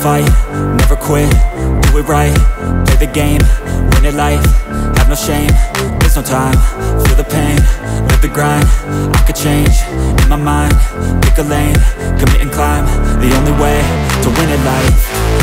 fight, never quit, do it right, play the game, win it life, have no shame, there's no time, feel the pain, live the grind, I could change, in my mind, pick a lane, commit and climb, the only way to win it life,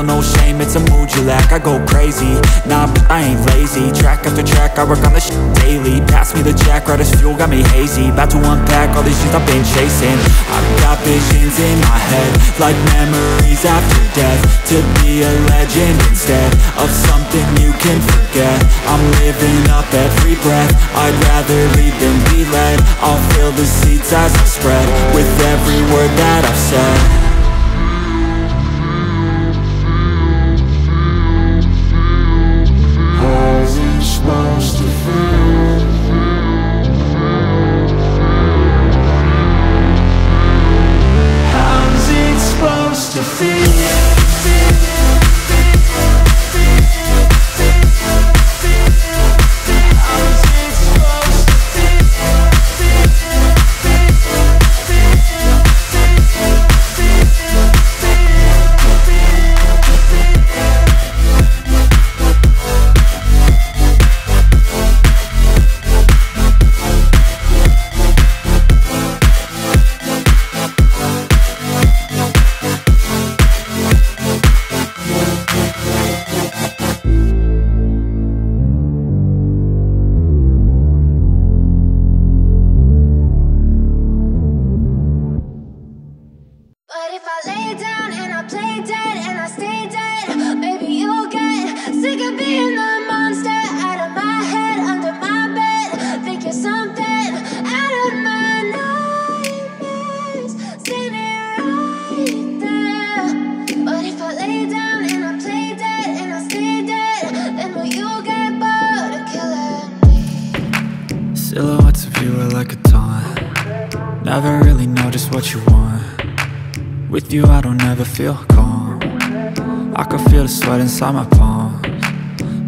Feel no shame, it's a mood you lack. I go crazy, nah, but I ain't lazy. Track after track, I work on this shit daily. Pass me the jack, right as fuel, got me hazy. About to unpack all these shit I've been chasing. I've got visions in my head Like memories after death. To be a legend instead Of something you can forget. I'm living up every breath. I'd rather lead than be led. I'll fill the seats as I spread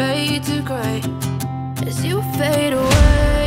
Fade to gray as you fade away.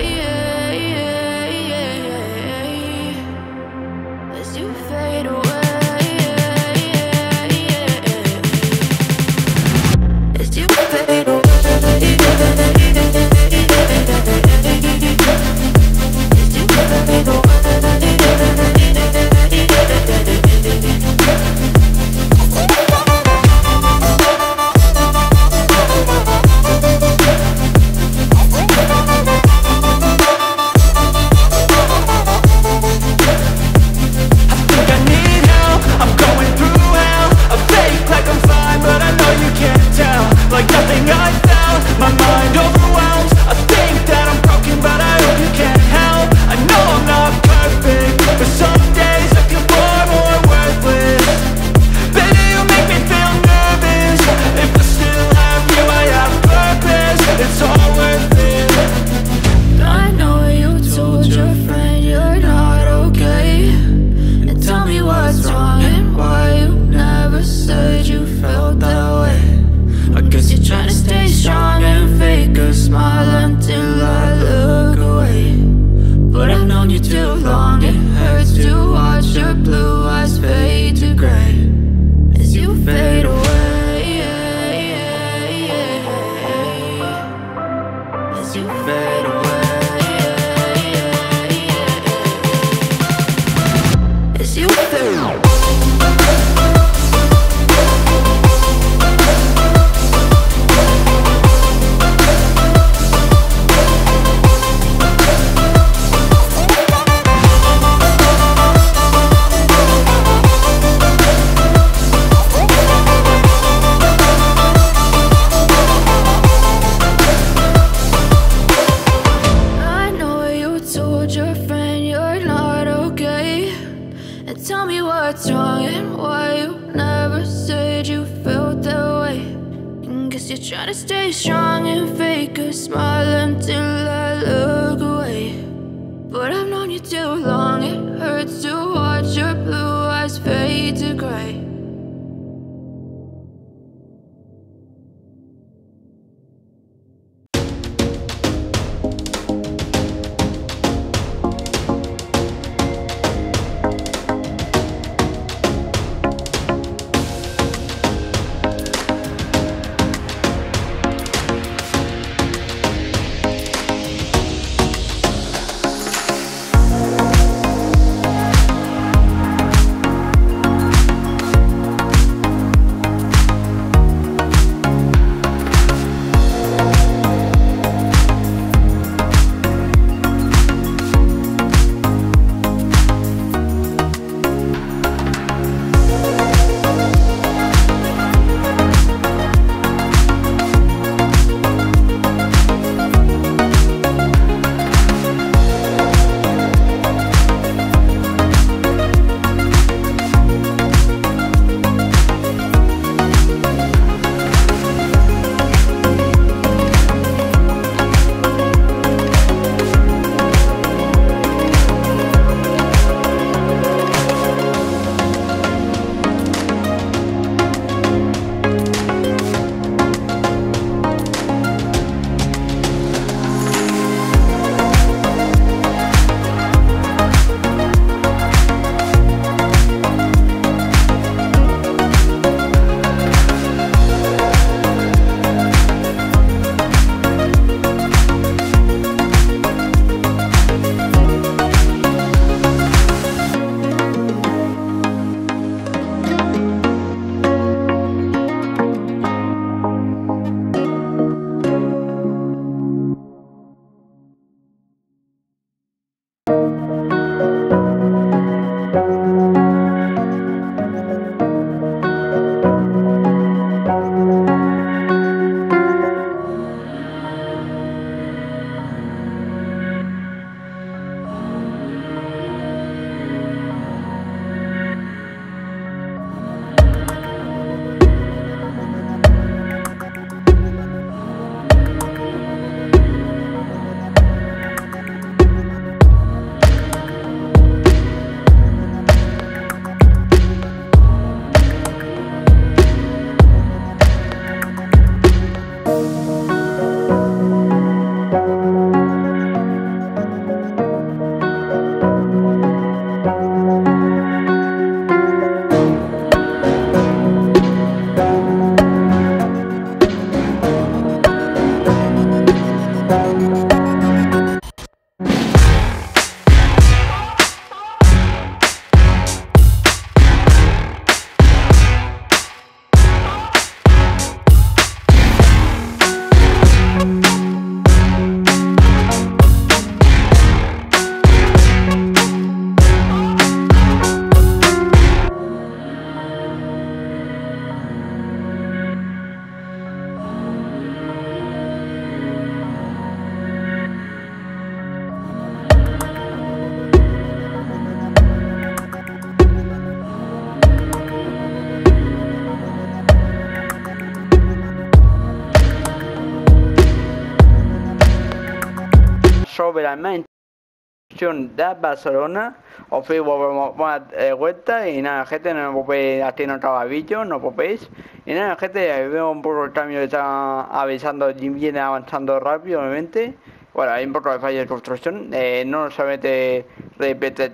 Mansión de Barcelona. Os fui más eh, vuelta y nada, gente, no podéis hacer no trabajo, no podéis. Y nada, gente, veo un poco el cambio que está avisando, viene avanzando rápido, obviamente. Bueno, hay un poco de falla de construcción, eh, no solamente repete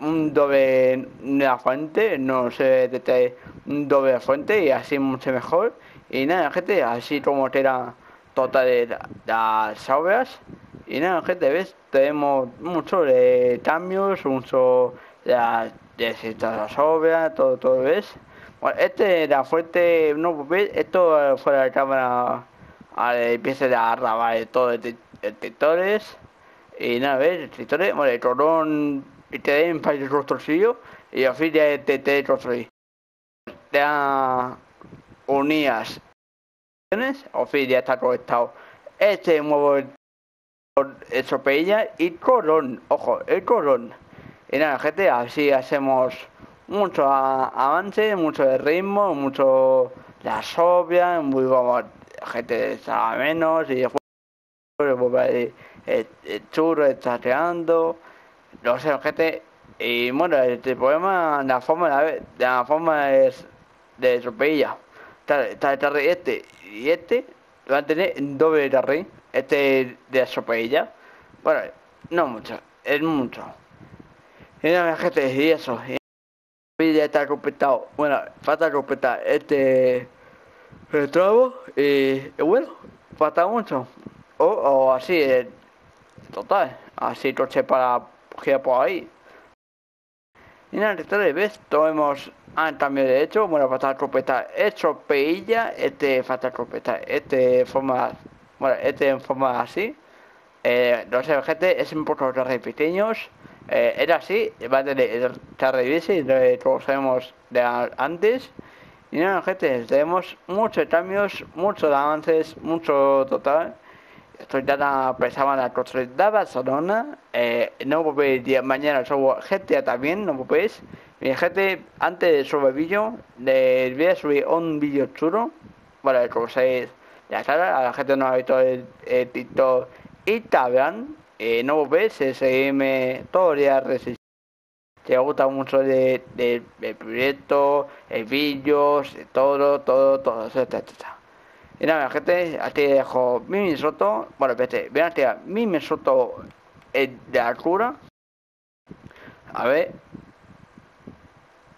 un doble de la fuente, no se detecta un doble de fuente y así mucho mejor. Y nada, gente, así como era total de las obras. Y nada, gente, ves, tenemos mucho de cambios, mucho de las de las obras, todo, todo, ¿ves? Bueno, este la fuerte, no, ¿ves? Esto fuera de cámara, empieza a arrabar todo el detectores. Y nada, ¿ves? Detectores, bueno, el colón, y te den para el construido, y al fin ya te, te construí. Ya unías, o fin ya está conectado. Este nuevo Echopeilla y Corón, ojo, el Corón. Y nada, gente, así hacemos mucho avance, mucho de ritmo, mucho la sobia, muy como gente está menos y después vuelve ahí, el, el churro chateando, no sé, gente. Y bueno, este poema, la forma, la, la forma es de Echopeilla. Está, está el tarri este y este van a tener doble tarri. Este de Echopeilla. Bueno, no mucho, es mucho. Y nada, gente, y eso. Y ya está completado. Bueno, falta completar este el y, bueno, falta mucho. O, o así, eh, total, así coche para girar por ahí. Y nada, ¿ves? Tomemos ah, cambio de hecho, bueno, falta completar hecho peilla, este falta completar, este forma, bueno, este en forma así. Eh, no sé, gente, es un poco de pequeños. Eh, era así, va a tener lo todos sabemos de antes. Y nada, gente, tenemos muchos cambios, muchos avances, mucho total. Estoy tan pensaba en la construcción de Barcelona. Eh, no día mañana subo GTA también, no podéis. Mi gente, antes de subir vídeo, les voy a subir un vídeo chulo. Bueno, como sabéis, ya sabes, a la gente no ha visto el, el TikTok Instagram. Eh, no podéis, seguirme todos los días resist- si os gusta mucho de, de, del proyecto, el vídeos, de todo, todo, todo, etcétera. Y nada, gente, aquí dejo mi misoto. Bueno, espérate, vean aquí, mi misoto eh, de altura. A ver.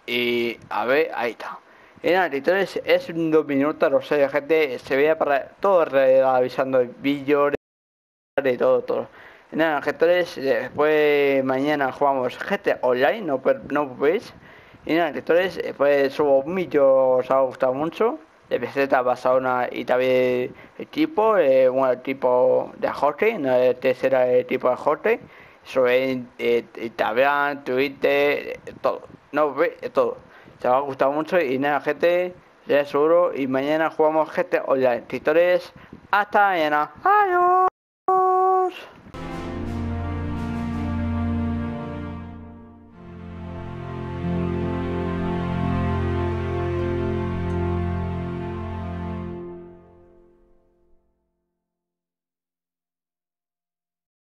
Y a ver, ahí está. Nada, entonces es un minutos, no sé, gente, se veía para todo alrededor avisando vídeo de todo, todo. Y nada, gestores, después mañana jugamos GT Online, no, no veis. Y nada, gestores, después subo un vídeo, os ha gustado mucho. De PC Barcelona y también el tipo, eh, el tipo de hockey, será el tipo de hockey. Sobre eh, Instagram, Twitter, todo. No ve, todo. Se os ha gustado mucho y nada, gente, ya seguro. Y mañana jugamos GT Online. Gestores, hasta mañana. Adiós.